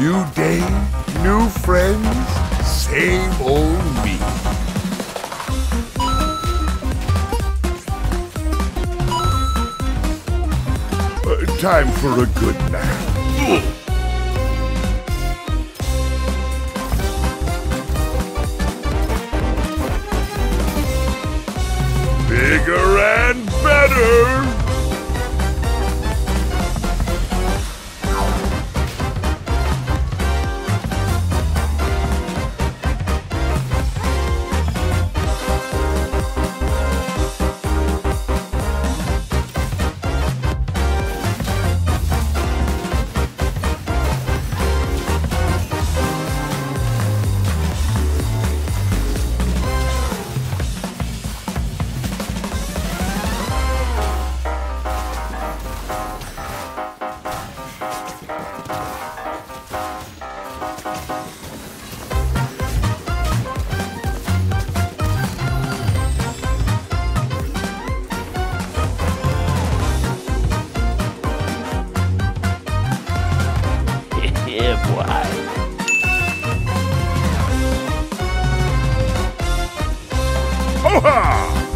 New day, new friends, same old me. Uh, time for a good nap. Bigger and better! Aloha!